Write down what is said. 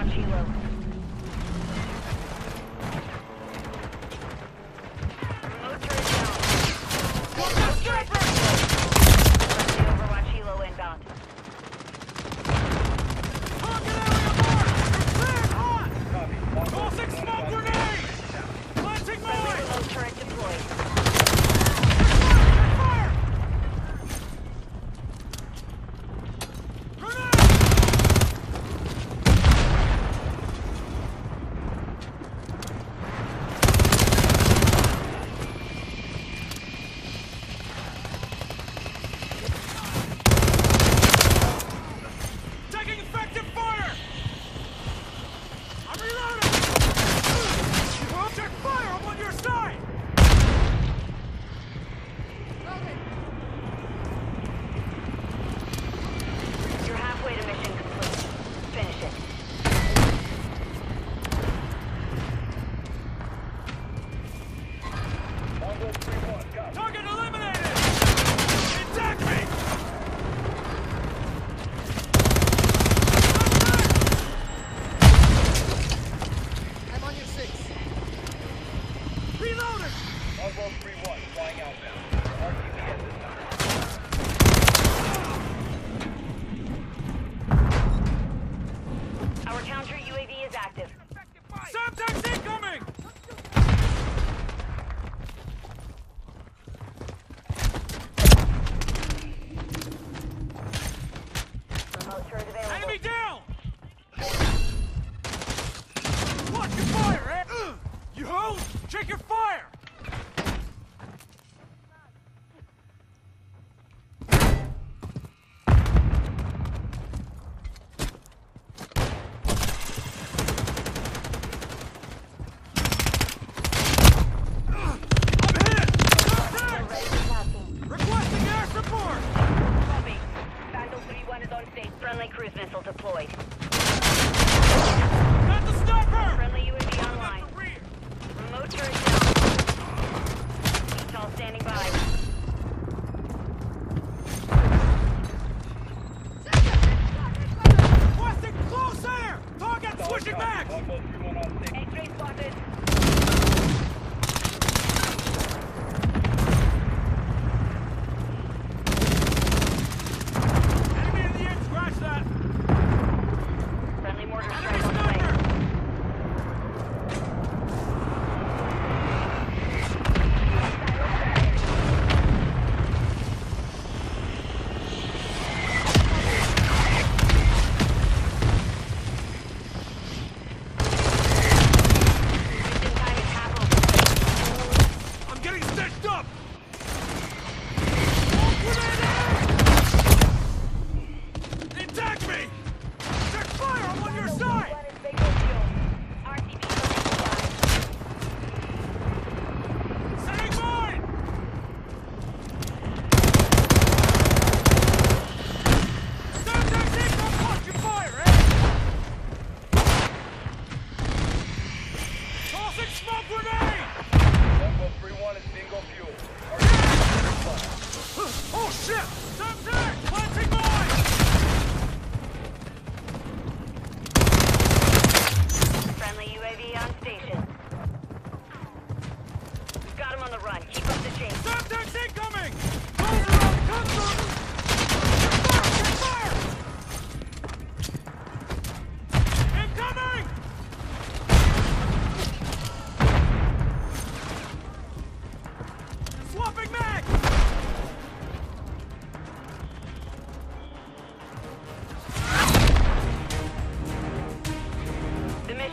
Overwatch Helo.